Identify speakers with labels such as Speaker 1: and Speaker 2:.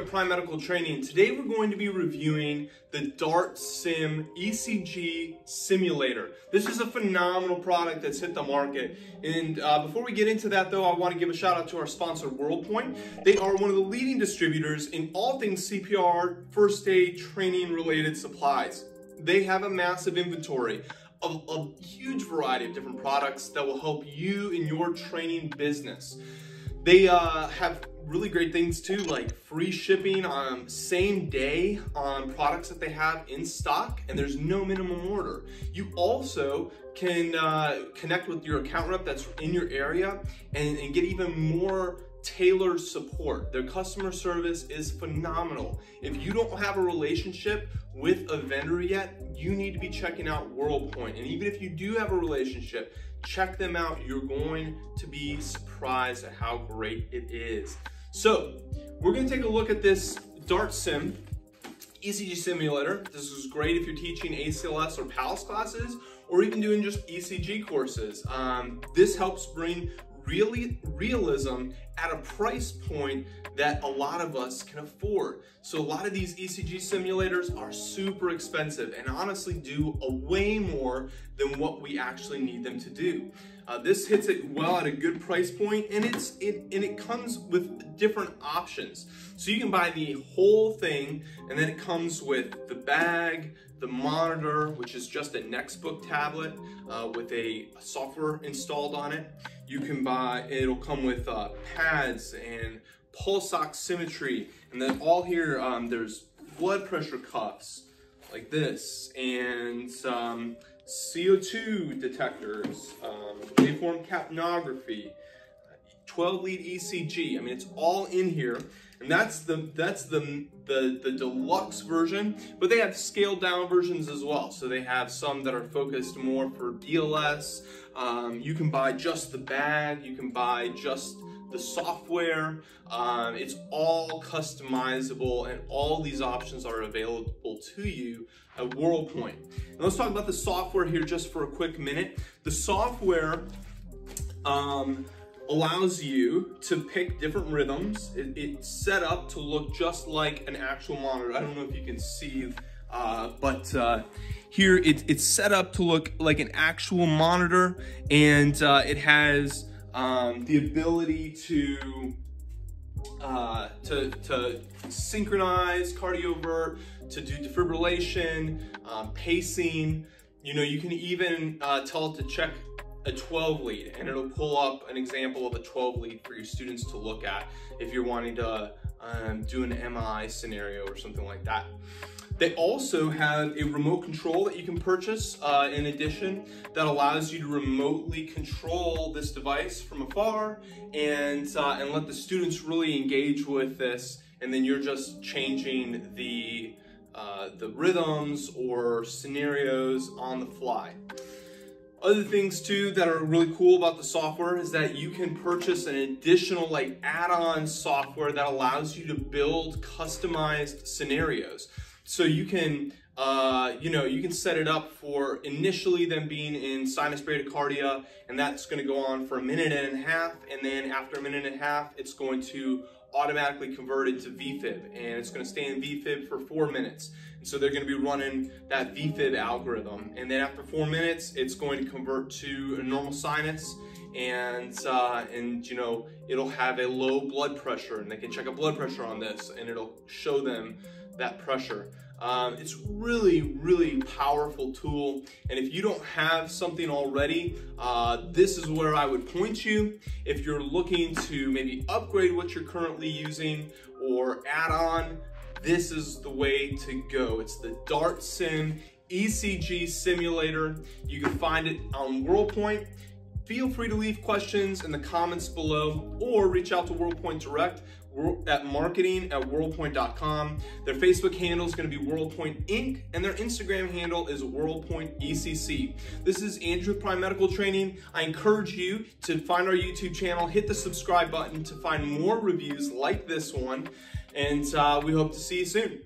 Speaker 1: at Prime Medical Training. Today we're going to be reviewing the Dart Sim ECG Simulator. This is a phenomenal product that's hit the market. And uh, before we get into that though, I want to give a shout out to our sponsor WorldPoint. They are one of the leading distributors in all things CPR, first aid, training related supplies. They have a massive inventory of a huge variety of different products that will help you in your training business. They uh, have really great things too, like free shipping um, same day on products that they have in stock, and there's no minimum order. You also can uh, connect with your account rep that's in your area and, and get even more tailored support. Their customer service is phenomenal. If you don't have a relationship with a vendor yet, you need to be checking out WorldPoint. And even if you do have a relationship, check them out. You're going to be surprised at how great it is. So we're gonna take a look at this Dart Sim ECG simulator. This is great if you're teaching ACLS or PALS classes, or even doing just ECG courses. Um, this helps bring really realism at a price point that a lot of us can afford. So a lot of these ECG simulators are super expensive and honestly do a way more than what we actually need them to do. Uh, this hits it well at a good price point and it's it and it comes with different options. So you can buy the whole thing and then it comes with the bag, the monitor, which is just a Nextbook tablet uh, with a software installed on it. You can buy, it'll come with uh, pads and pulse oximetry. And then all here, um, there's blood pressure cuffs like this and um, CO2 detectors, um, waveform capnography, 12 lead ECG. I mean, it's all in here. And that's the that's the, the the deluxe version, but they have scaled down versions as well. So they have some that are focused more for BLS. Um, you can buy just the bag. You can buy just the software. Um, it's all customizable and all these options are available to you at WorldPoint. And let's talk about the software here just for a quick minute. The software um, allows you to pick different rhythms. It, it's set up to look just like an actual monitor. I don't know if you can see, uh, but uh, here it, it's set up to look like an actual monitor and uh, it has um, the ability to, uh, to, to synchronize cardiovert, to do defibrillation, um, pacing. You know, you can even uh, tell it to check a 12 lead and it'll pull up an example of a 12 lead for your students to look at if you're wanting to um, do an MI scenario or something like that. They also have a remote control that you can purchase uh, in addition that allows you to remotely control this device from afar and, uh, and let the students really engage with this and then you're just changing the, uh, the rhythms or scenarios on the fly. Other things too that are really cool about the software is that you can purchase an additional like add-on software that allows you to build customized scenarios. So you can, uh, you know, you can set it up for initially them being in sinus bradycardia, and that's going to go on for a minute and a half, and then after a minute and a half, it's going to automatically convert it to VFib, and it's going to stay in VFib for four minutes. And so they're going to be running that VFib algorithm, and then after four minutes, it's going to convert to a normal sinus, and uh, and you know it'll have a low blood pressure, and they can check a blood pressure on this, and it'll show them that pressure. Um, it's really, really powerful tool. And if you don't have something already, uh, this is where I would point you. If you're looking to maybe upgrade what you're currently using or add on, this is the way to go. It's the Dart Sim ECG simulator. You can find it on WorldPoint. Feel free to leave questions in the comments below or reach out to WorldPoint Direct at marketing at worldpoint.com. Their Facebook handle is going to be WorldPoint Inc. and their Instagram handle is WorldPoint ECC. This is Andrew with Prime Medical Training. I encourage you to find our YouTube channel, hit the subscribe button to find more reviews like this one, and uh, we hope to see you soon.